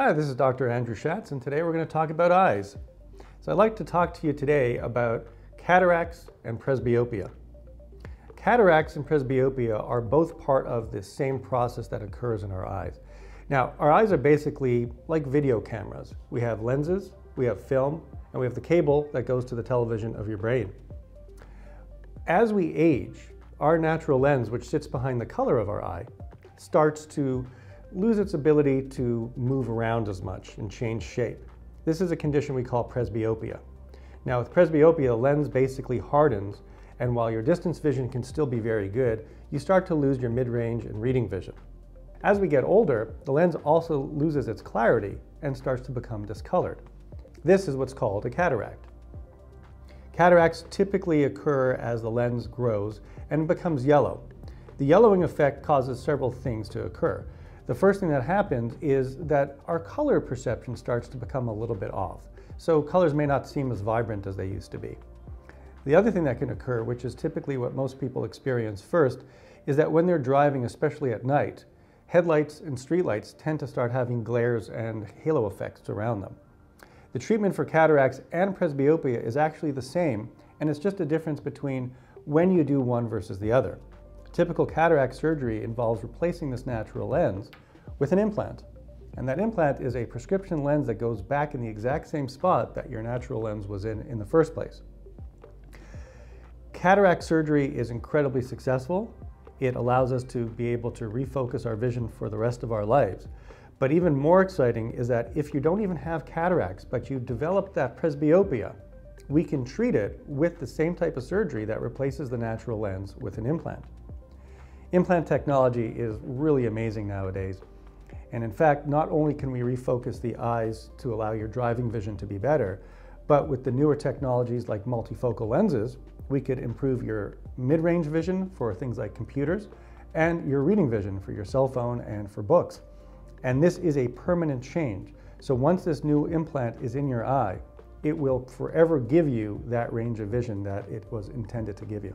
Hi, this is Dr. Andrew Shatz, and today we're going to talk about eyes. So I'd like to talk to you today about cataracts and presbyopia. Cataracts and presbyopia are both part of the same process that occurs in our eyes. Now, our eyes are basically like video cameras. We have lenses, we have film, and we have the cable that goes to the television of your brain. As we age, our natural lens, which sits behind the color of our eye, starts to lose its ability to move around as much and change shape. This is a condition we call presbyopia. Now with presbyopia, the lens basically hardens and while your distance vision can still be very good, you start to lose your mid-range and reading vision. As we get older, the lens also loses its clarity and starts to become discolored. This is what's called a cataract. Cataracts typically occur as the lens grows and becomes yellow. The yellowing effect causes several things to occur. The first thing that happens is that our color perception starts to become a little bit off. So colors may not seem as vibrant as they used to be. The other thing that can occur, which is typically what most people experience first, is that when they're driving, especially at night, headlights and streetlights tend to start having glares and halo effects around them. The treatment for cataracts and presbyopia is actually the same, and it's just a difference between when you do one versus the other. Typical cataract surgery involves replacing this natural lens with an implant. And that implant is a prescription lens that goes back in the exact same spot that your natural lens was in in the first place. Cataract surgery is incredibly successful. It allows us to be able to refocus our vision for the rest of our lives. But even more exciting is that if you don't even have cataracts, but you develop that presbyopia, we can treat it with the same type of surgery that replaces the natural lens with an implant. Implant technology is really amazing nowadays. And in fact, not only can we refocus the eyes to allow your driving vision to be better, but with the newer technologies like multifocal lenses, we could improve your mid-range vision for things like computers and your reading vision for your cell phone and for books. And this is a permanent change. So once this new implant is in your eye, it will forever give you that range of vision that it was intended to give you.